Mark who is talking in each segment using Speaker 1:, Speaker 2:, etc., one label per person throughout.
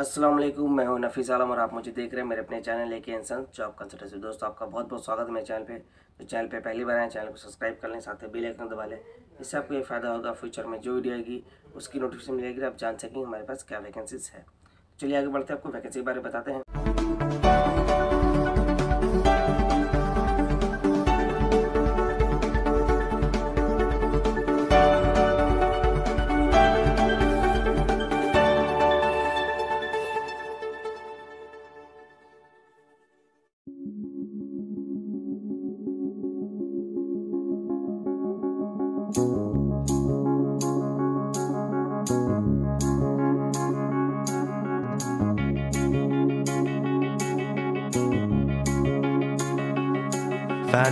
Speaker 1: अस्सलाम वालेकुम, मैं हूँ नफीस आलम और आप मुझे देख रहे हैं मेरे अपने चैनल लेके इंसान जॉब कंसल्टेंसी। दोस्तों, आपका बहुत बहुत स्वागत है मेरे चैनल पे। तो चैनल पे पहली बार आए चैनल को सब्सक्राइब कर लें, साथ ही बेल आइकन दबा लें। इससे आपको ये फ़ायदा होगा, फ्यूचर में जो वीडियो आएगी, उसकी नोटिफिकेशन मिलेगी आप जान सकेंगे हमारे पास क्या वैकेंसीज है। चलिए आगे बढ़ते हैं, आपको वैकेंसी के बारे में बताते हैं।
Speaker 2: Find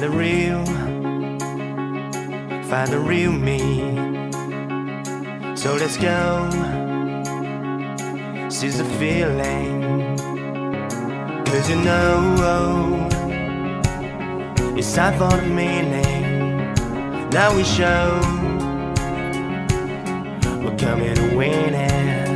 Speaker 2: the real, find the real me. So let's go, seize the feeling. Cause you know, oh, it's time for the meaning. Now we show, we're coming to win it.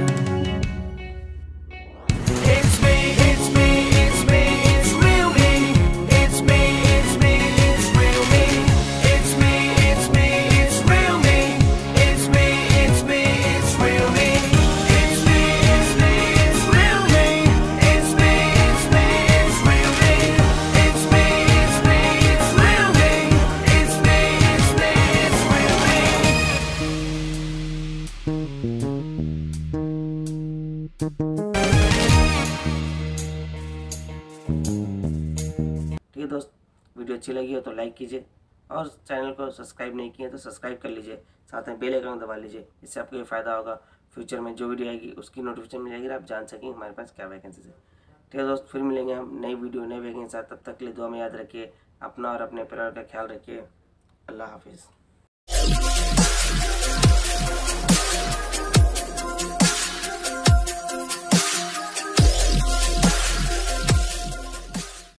Speaker 1: ठीक है दोस्त, video अच्छी लगी हो तो like कीजिए और channel को सब्सक्राइब नहीं किए तो सब्सक्राइब कर लीजिए। साथ में बेल आइकन दबा लीजिए, इससे आपको ये फ़ायदा होगा। फ्यूचर में जो वीडियो आएगी, उसकी नोटिफिकेशन मिल जाएगी आप जान सकेंगे हमारे पास क्या वैकेंसी है। ठीक है दोस्त, फिर मिलेंगे हम नई वीडियो नई वैकेंसी तब तक के लिए दुआ में याद रखिए, अपना और अपने परिवार का ख्याल रखिए। अल्लाह हाफिज़।